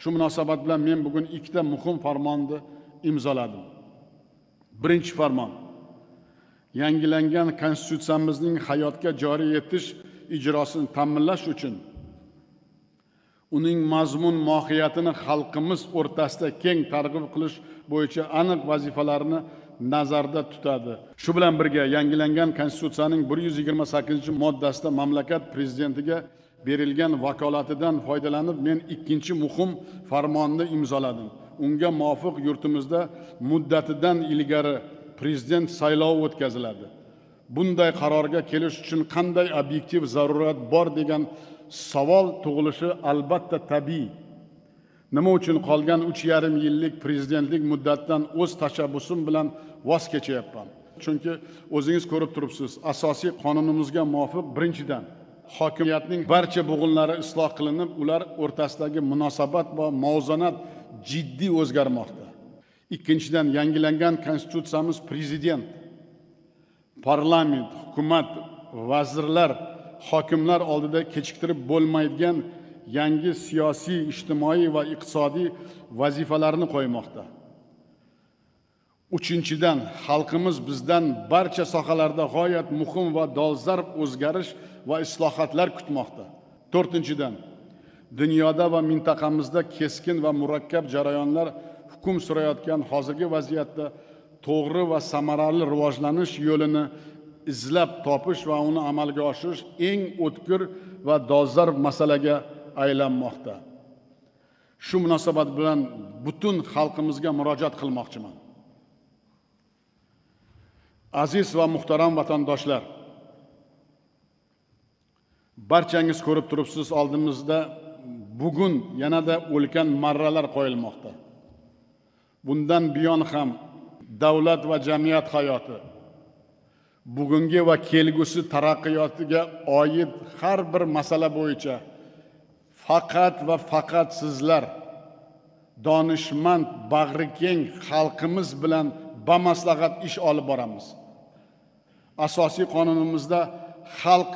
shu munosabat bilan men bugun ikkita muhim farmonni imzoladim. Birinchi farmon. Yangilangan konstitutsiyamizning hayotga joriy etish ijrosini ta'minlash uchun uning mazmun mohiyatini xalqimiz o'rtasida keng targ'ib qilish bo'yicha aniq vazifalarni nazarda tutadi. Shu bilan birga yangilangan konstitutsiyaning bir yuz yigirma sakkizinchi moddasida mamlakat prezidentiga berilgan vakolatidan foydalanib men ikkinchi muhim farmonni imzoladim. Unga muvofiq yurtimizda muddatidan ilgari prezident saylovi o'tkaziladi. Bunday qarorga kelish uchun qanday obyektiv zarurat bor degan savol tug'ilishi albatta tabiiy. Nima uchun qolgan uch yarim yillik prezidentlik muddatidan o'z tashabbusim bilan voz kechyapman? Chunki o'zingiz ko'rib turibsiz asosiy qonunimizga muvofiq birinchidan hokimiyatning barcha bo'g'inlari isloh qilinib ular o'rtasidagi munosabat va muvozanat jiddiy o'zgarmoqda. Ikkinchidan yangilangan konstitutsiyamiz prezident parlament hukumat vazirlar hokimlar oldida kechiktirib bo'lmaydigan yangi siyosiy ijtimoiy va iqtisodiy vazifalarni qo'ymoqda. Uchinchidan xalqimiz bizdan barcha sohalarda g'oyat muhim va dolzarb o'zgarish va islohotlar kutmoqda. To'rtinchidan dunyoda va mintaqamizda keskin va murakkab jarayonlar hukm surayotgan hozirgi vaziyatda to'g'ri va samarali rivojlanish yo'lini izlab topish va uni amalga oshirish eng o'tkir va dolzarb masalaga aylanmoqda. Shu munosabat bilan butun xalqimizga murojaat qilmoqchiman. Aziz va muhtaram vatandoshlar barchangiz ko'rib turibsiz oldimizda bugun yanada ulkan marralar qo'yilmoqda. Bundan buyon ham davlat va jamiyat hayoti bugungi va kelgusi taraqqiyotiga oid har bir masala bo'yicha faqat va faqat sizlar donishmand bag'rikeng xalqimiz bilan bamaslahat ish olib boramiz. Asosiy qonunimizda xalq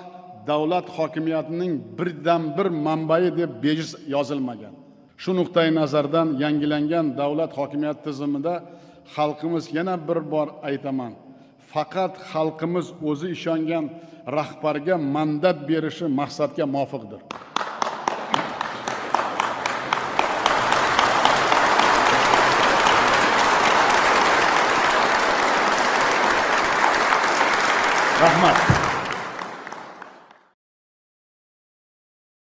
davlat hokimiyatining birdan bir manbai deb bejiz yozilmagan. Shu nuqtai nazardan yangilangan davlat hokimiyati tizimida xalqimiz yana bir bor aytaman faqat xalqimiz o'zi ishongan rahbarga mandat berishi maqsadga muvofiqdir. رحمة.